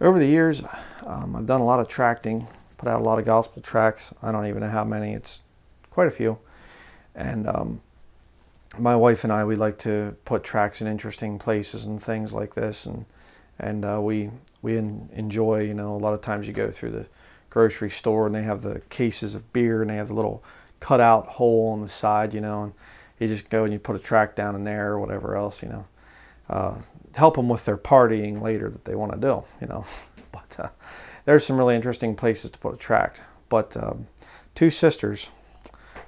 over the years, um, I've done a lot of tracting, put out a lot of gospel tracts. I don't even know how many. It's quite a few. And um, my wife and I, we like to put tracts in interesting places and things like this, and and uh, we we enjoy. You know, a lot of times you go through the grocery store and they have the cases of beer and they have the little cutout hole on the side. You know, and you just go and you put a tract down in there or whatever else. You know, uh, help them with their partying later that they want to do. You know, but uh, there's some really interesting places to put a tract. But um, two sisters,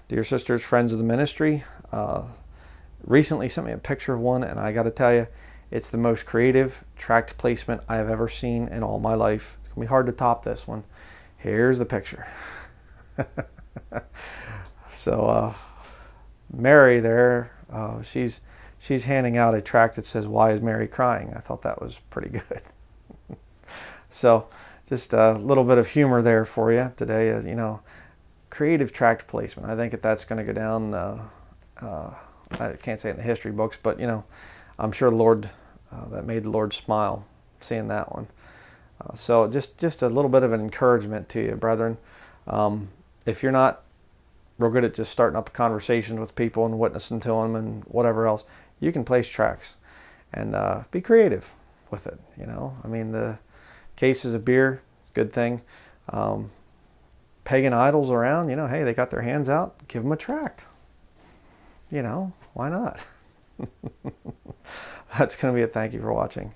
dear sisters, friends of the ministry. Uh, recently sent me a picture of one, and I got to tell you, it's the most creative tract placement I have ever seen in all my life. It's gonna be hard to top this one. Here's the picture. so uh, Mary there, uh, she's she's handing out a tract that says "Why is Mary crying?" I thought that was pretty good. so just a little bit of humor there for you today. As you know, creative tract placement. I think that that's going to go down. Uh, uh I can't say in the history books, but you know, I'm sure the Lord uh, that made the Lord smile seeing that one. Uh, so just just a little bit of an encouragement to you, brethren. Um, if you're not real good at just starting up conversations with people and witnessing to them and whatever else, you can place tracts and uh, be creative with it. You know, I mean the cases of beer, good thing. Um, pagan idols around, you know, hey, they got their hands out, give them a tract. You know, why not? That's going to be it. Thank you for watching.